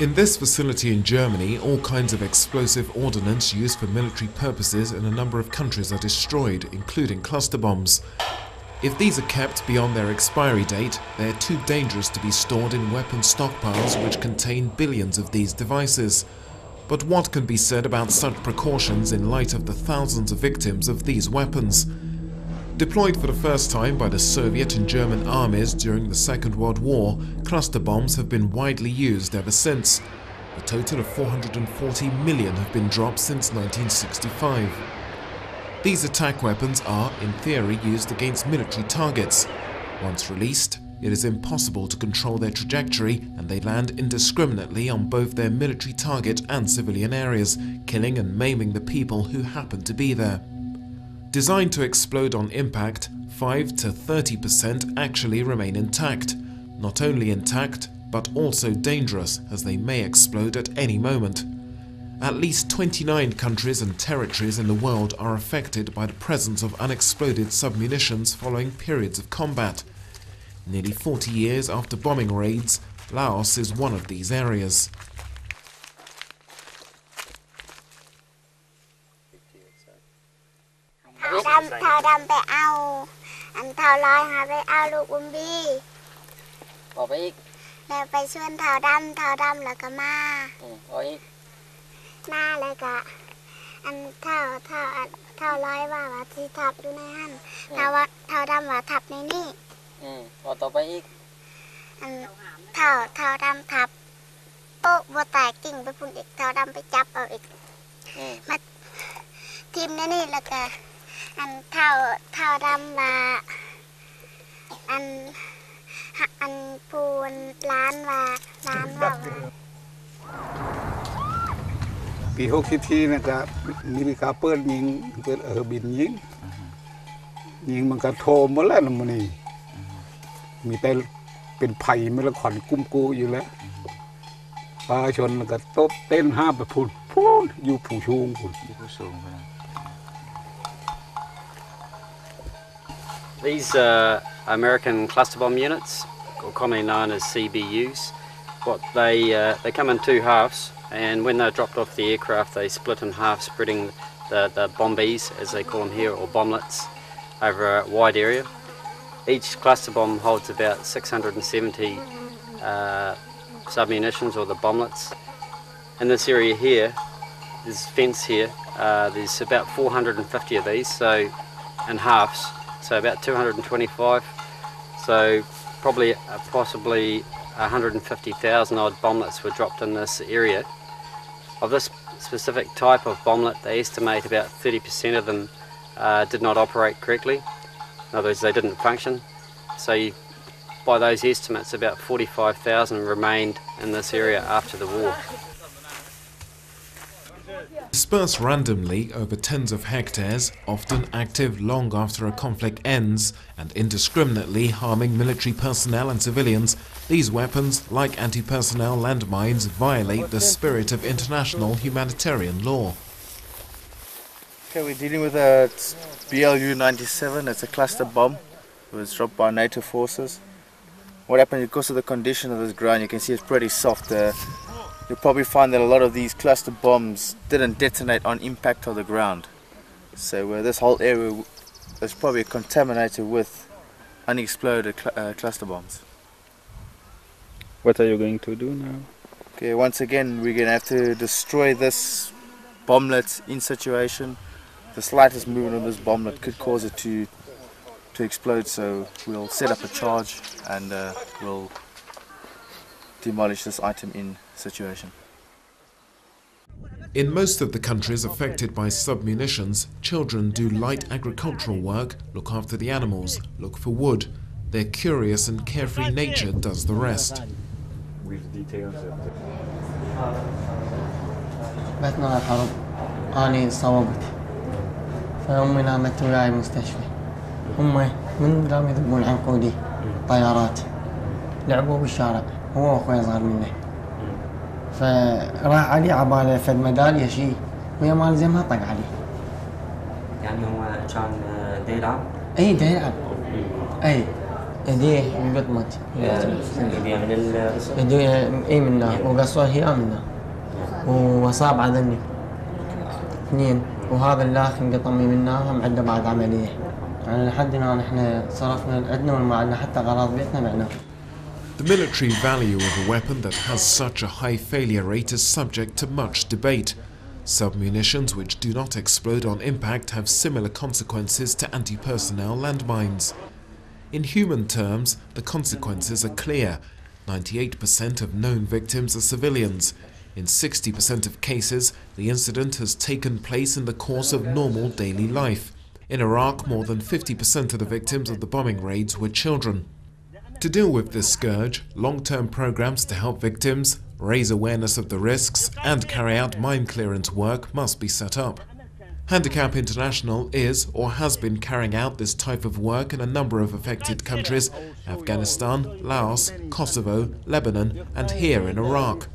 In this facility in Germany, all kinds of explosive ordnance used for military purposes in a number of countries are destroyed, including cluster bombs. If these are kept beyond their expiry date, they are too dangerous to be stored in weapon stockpiles which contain billions of these devices. But what can be said about such precautions in light of the thousands of victims of these weapons? Deployed for the first time by the Soviet and German armies during the Second World War, cluster bombs have been widely used ever since. A total of 440 million have been dropped since 1965. These attack weapons are, in theory, used against military targets. Once released, it is impossible to control their trajectory and they land indiscriminately on both their military target and civilian areas, killing and maiming the people who happen to be there. Designed to explode on impact, 5 to 30% actually remain intact. Not only intact, but also dangerous as they may explode at any moment. At least 29 countries and territories in the world are affected by the presence of unexploded submunitions following periods of combat. Nearly 40 years after bombing raids, Laos is one of these areas. ดำเท่าดำไปเอา อันเท่าลอยหาไปเอาลูกบุมบีบอกไปอีกแล้วไปชวนเท่าดำเท่าดำแล้วก็มาอืมบอกอีกมาแล้วก็อันเท่าเท่าอันเท่าลอยว่าว่าที่ทับอยู่ในหันเท่าว่าเท่าดำว่าทับในนี่อืมบอกต่อไปอีกอันเท่าเท่าดำทับโป๊ะบัวแตกกิ่งไปพุ่นอีกเท่าดำไปจับเอาอีกอืมทีมในนี่แล้วก็ อันเท่าเท่าดำว่าอันหะอันปูนล้านว่าล้านว่าว่าปีหกสิบทีนะครับมีมีการเปิดยิงเปิดเออบินยิงยิงมันก็โทรหมดแล้วนะมันนี่มีแต่เป็นไผ่ไม่ละขวัญกุ้มกูอยู่แล้วประชาชนก็ตบเต้นห้ามไปพูนพูนอยู่ผู้ชูงพูน These are American cluster bomb units, or commonly known as CBUs. What they uh, they come in two halves, and when they're dropped off the aircraft, they split in half, spreading the the bombies, as they call them here, or bomblets, over a wide area. Each cluster bomb holds about 670 uh, submunitions, or the bomblets. In this area here, this fence here, uh, there's about 450 of these, so in halves so about 225. So probably uh, possibly 150,000 odd bomblets were dropped in this area. Of this specific type of bomblet, they estimate about 30% of them uh, did not operate correctly. In other words, they didn't function. So you, by those estimates, about 45,000 remained in this area after the war. Dispersed randomly over tens of hectares, often active long after a conflict ends, and indiscriminately harming military personnel and civilians, these weapons, like anti-personnel landmines, violate the spirit of international humanitarian law. Okay, we're dealing with a BLU 97. It's a cluster bomb. It was dropped by NATO forces. What happened because of the condition of this ground, you can see it's pretty soft. Uh, you'll probably find that a lot of these cluster bombs didn't detonate on impact of the ground. So uh, this whole area is probably contaminated with unexploded cl- uh, cluster bombs. What are you going to do now? Okay, once again, we're going to have to destroy this bomblet in situation. The slightest movement of this bomblet could cause it to to explode. So we'll set up a charge and uh, we'll demolish this item in situation. In most of the countries affected by submunitions, children do light agricultural work, look after the animals, look for wood. Their curious and carefree nature does the rest. With details of the بثنا الحرب أنا صوبت فأمي نامت وياي المستشفى هم من قاموا يذبون عنقودي طيارات لعبوا بالشارع هو واخوي اصغر منه فراح علي عباله فد ميداليه شي ويا مال زمها طق عليه يعني هو كان دا يلعب إي دا يلعب إي. ايديه انقطمت يبيع من الرسم ايديه إي منها وقصوها هي منها واصاب ذني اثنين. وهذا الاخ انقطمي منها هم عنده بعد عملية. يعني لحد الان إحنا صرفنا عندنا وما عندنا حتى اغراض بيتنا معناه The military value of a weapon that has such a high failure rate is subject to much debate. Submunitions which do not explode on impact have similar consequences to anti-personnel landmines. In human terms, the consequences are clear. 98% of known victims are civilians. In 60% of cases, the incident has taken place in the course of normal daily life. In Iraq, more than 50% of the victims of the bombing raids were children. To deal with this scourge, long-term programs to help victims, raise awareness of the risks and carry out mine clearance work must be set up. Handicap International is or has been carrying out this type of work in a number of affected countries Afghanistan, Laos, Kosovo, Lebanon, and here in Iraq.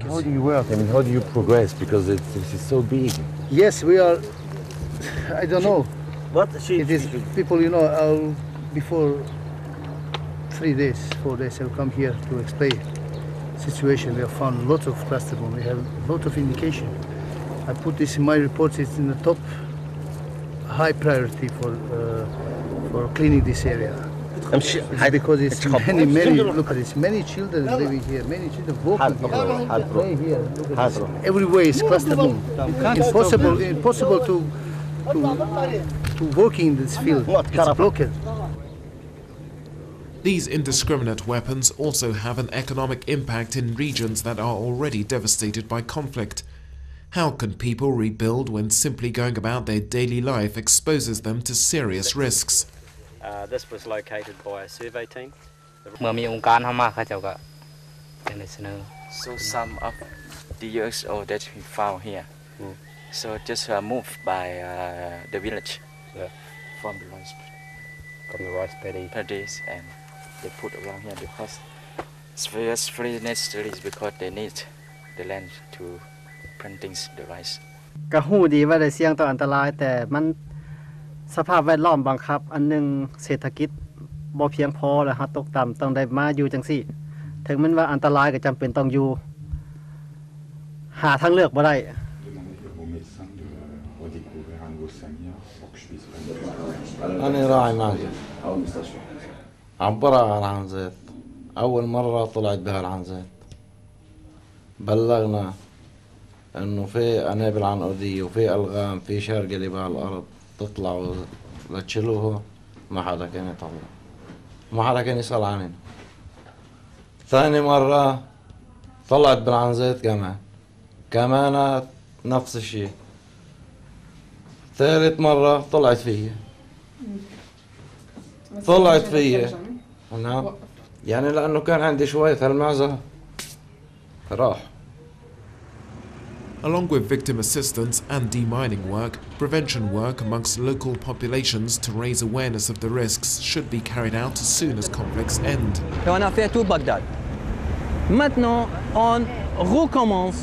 How do you work? I mean, how do you progress? Because it's, it's so big. Yes, we are. I don't know. What? It is people, you know, I'll, before three days, four days, I'll come here to explain situation. We have found lots of cluster bomb. We have a lot of indication. I put this in my reports. It's in the top high priority for uh, for cleaning this area. It's because it's many, many. Look at this. Many children living here. Many children walking here. Play here. Look at this. Every way is cluster bomb. Impossible. Impossible to to, to in this field. It's. These indiscriminate weapons also have an economic impact in regions that are already devastated by conflict. How can people rebuild when simply going about their daily life exposes them to serious risks? Uh, this was located by a survey team. So some of the UXO that we found here. So just uh, moved by uh, the village from the rice from the rice paddy. paddies and they put around here because it's very, very necessary because they need the land to planting the rice. ก็หู้ดีว่าได้เสี่ยงต่ออันตราย แต่มันสภาพแวดล้อมบังคับ อันหนึงเศรษฐกิจบ่เพียงพอแล้วฮะตกต่ำต้องได้มาอยู่จังซี่ ถึงแมันว่าอันตรายก็จำเป็นต้องอยู่ หาทางเลือกบ่ได้ أنا راعي ماجد عبرها عن العنزات أول مرة طلعت بها العنزات بلغنا إنه في أنابل عنقودية وفي ألغام في شرقلة بهالأرض تطلعوا لتشيلوها ما حدا كان يطلع. ما حدا كان يسأل عننا. ثاني مرة طلعت بالعنزات كمان. كمان نفس الشيء. ثالث مرة طلعت فيا. طلعت فيا نعم يعني لأنه كان عندي شوية هالمعزة راح Along with victim assistance and demining work, prevention work amongst local populations to raise awareness of the risks should be carried out as soon as conflicts end. Et on a fait tout Bagdad. Maintenant, on recommence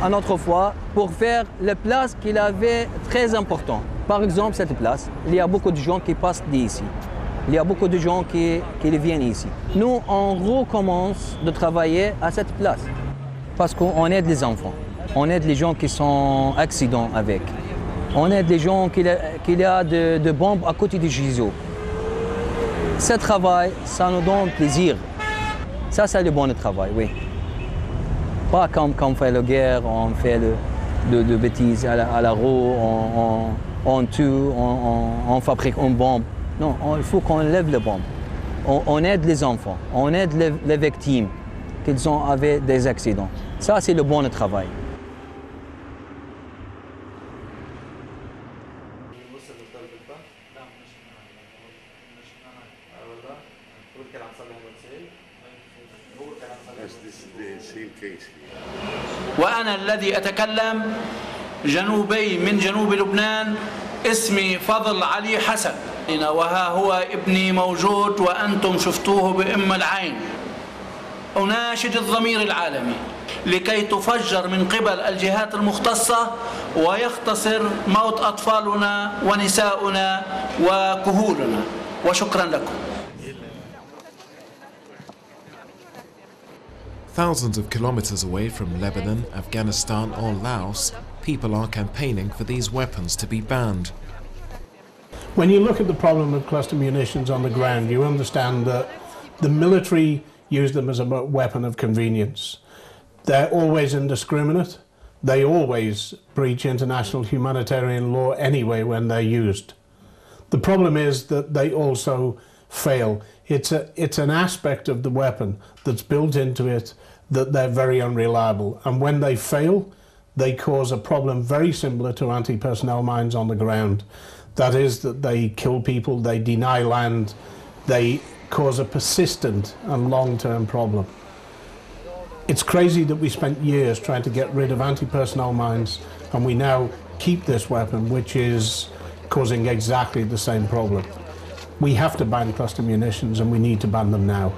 à notre fois pour faire les places qu'il avait très importantes. Par exemple, cette place, il y a beaucoup de gens qui passent d'ici. Il y a beaucoup de gens qui, qui viennent ici. Nous, on recommence de travailler à cette place parce qu'on aide les enfants. On aide les gens qui sont accidents avec. On aide les gens qui, qui a de, de bombes à côté du giseau. Ce travail, ça nous donne plaisir. Ça, c'est le bon travail, oui. Pas comme quand on fait la guerre, on fait de, de bêtises à la, roue, on, on tue, on, on, fabrique une bombe. Non, on, il faut qu'on lève les bombes. On, aide les enfants, on aide les, les victimes qu'ils ont avec des accidents. Ça, c'est le bon travail. وأنا الذي أتكلم جنوبي من جنوب لبنان اسمي فضل علي حسن. وها هو ابني موجود وأنتم شفتوه بأم العين. أناشد الضمير العالمي لكي تفجر من قبل الجهات المختصة ويختصر موت أطفالنا ونساؤنا وكهولنا. وشكرا لكم. Thousands of kilometers away from Lebanon, Afghanistan or Laos, people are campaigning for these weapons to be banned. When you look at the problem of cluster munitions on the ground, you understand that the military use them as a weapon of convenience. They're always indiscriminate. They always breach international humanitarian law anyway when they're used. The problem is that they also fail. It's, a, it's an aspect of the weapon that's built into it that they're very unreliable. And when they fail, they cause a problem very similar to anti-personnel mines on the ground. That is that they kill people, they deny land, they cause a persistent and long-term problem. It's crazy that we spent years trying to get rid of anti-personnel mines and we now keep this weapon which is causing exactly the same problem. We have to ban cluster munitions and we need to ban them now.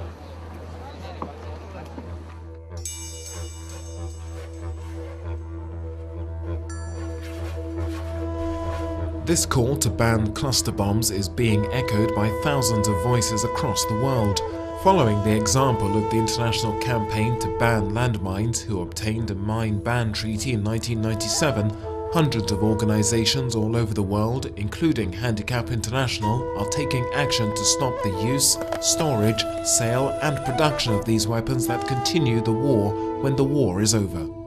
This call to ban cluster bombs is being echoed by thousands of voices across the world, following the example of the international campaign to ban landmines who obtained a mine ban treaty in 1997 Hundreds of organizations all over the world, including Handicap International, are taking action to stop the use, storage, sale and production of these weapons that continue the war when the war is over.